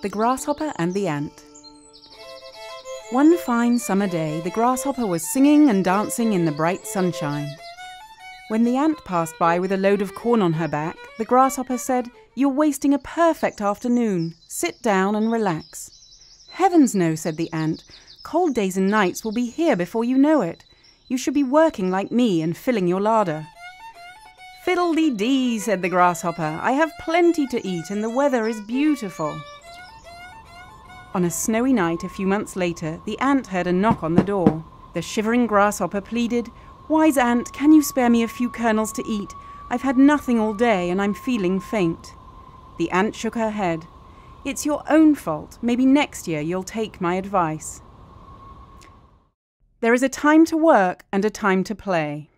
The Grasshopper and the Ant. One fine summer day, the grasshopper was singing and dancing in the bright sunshine. When the ant passed by with a load of corn on her back, the grasshopper said, You're wasting a perfect afternoon. Sit down and relax. Heavens no, said the ant. Cold days and nights will be here before you know it. You should be working like me and filling your larder. Fiddle-dee-dee, said the grasshopper. I have plenty to eat and the weather is beautiful. On a snowy night a few months later, the ant heard a knock on the door. The shivering grasshopper pleaded, Wise ant, can you spare me a few kernels to eat? I've had nothing all day and I'm feeling faint. The ant shook her head. It's your own fault. Maybe next year you'll take my advice. There is a time to work and a time to play.